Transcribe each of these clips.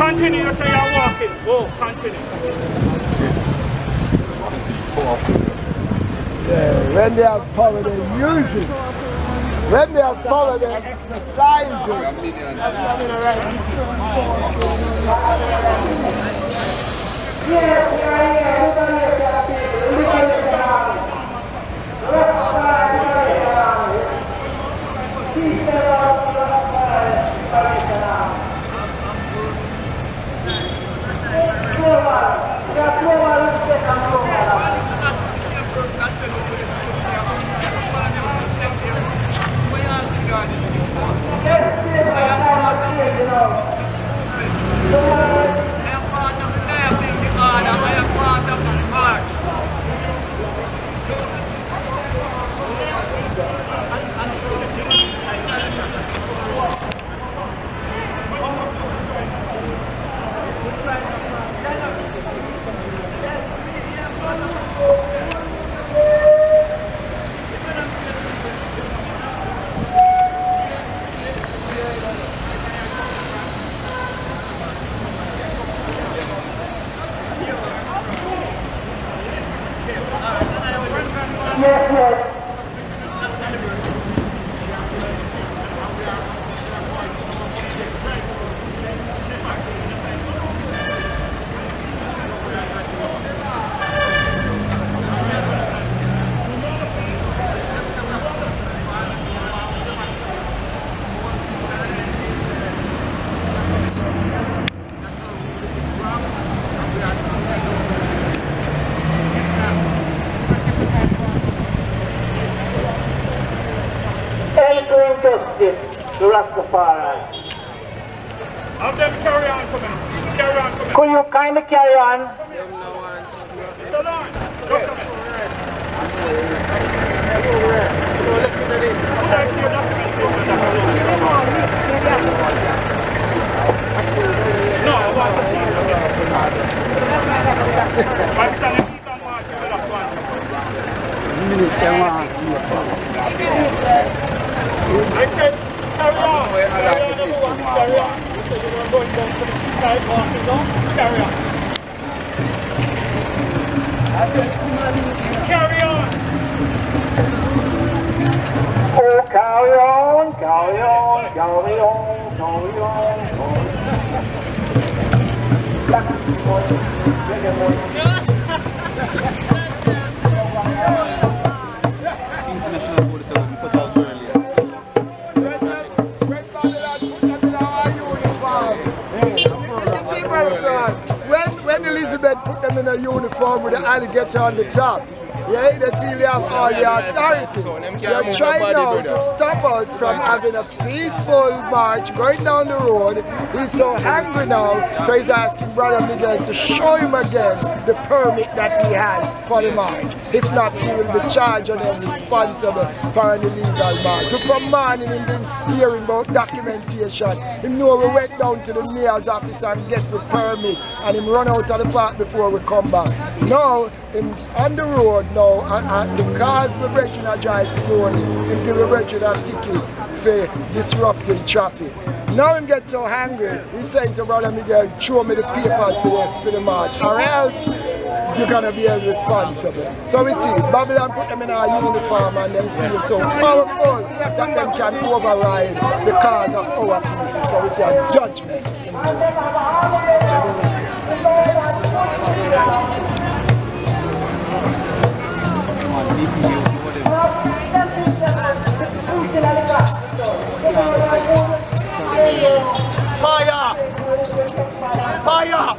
Continue. You say you're walking. Go. Continue. Yeah, when they have power, they use it. When they have power, they exercise Thank you. yes, yes. Could you kindly carry on? Just a minute. I see your documentation. No, I want to see it. But it's an illegal march. You will have to answer. I said, carry on. Carry on, number one. Carry on. You said you were going down to the seaside, walking down. Carry on. Carry on. Oh, carry on, carry on, carry on, carry on. International Police Service them in a uniform with the alligator on the top, yeah, they feel they have all the authority. They're trying now to stop us from having a peaceful march going down the road. He's so angry now, so he's asking Brother Miguel to show him again the permit that he has for the march. If not, he will be charged and responsible for an illegal march. But from morning, he's been hearing about documentation. He know we went down to the mayor's office and get the permit, and him run out of the park before we come back. Now, him on the road now, and, and the cars the brethren are drive him give the brethren a ticket for disrupting traffic. Now him get so angry, he's saying to Brother Miguel, show me the papers for the, for the march, or else you're gonna be held responsible. So we see, Babylon put them in a uniform and them feel so powerful that them can override the cause of our people. So we see a judgment. Fire! Fire!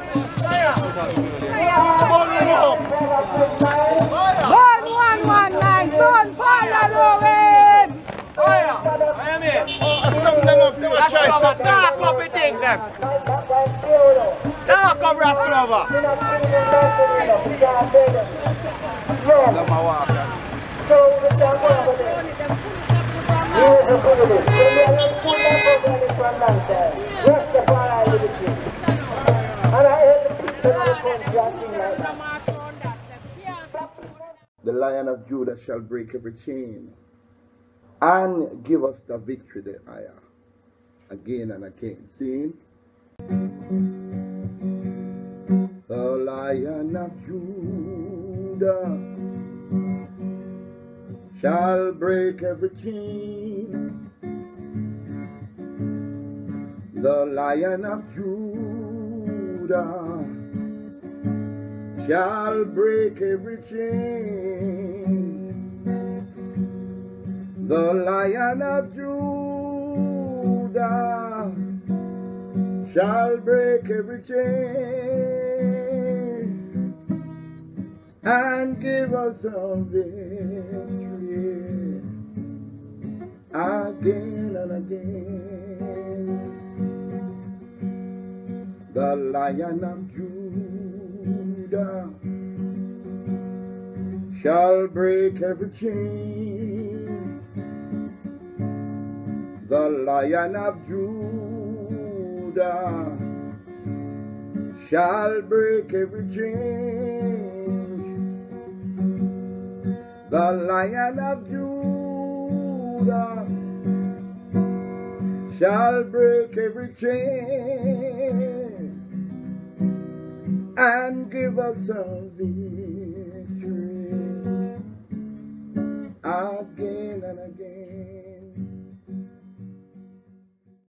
Burn it up! One, one, one, nine, don't follow Louis! I am here. Oh, sum them up. They must try something. Talk up the things, them. Talk up, Rascalover. The of Judah shall break every chain and give us the victory, the higher. again and again. See? The Lion of Judah shall break every chain. The Lion of Judah shall break every chain. The Lion of Judah shall break every chain and give us a victory again and again. The Lion of Judah shall break every chain. The Lion of Judah shall break every chain. The Lion of Judah shall break every chain and give us a victory again and again.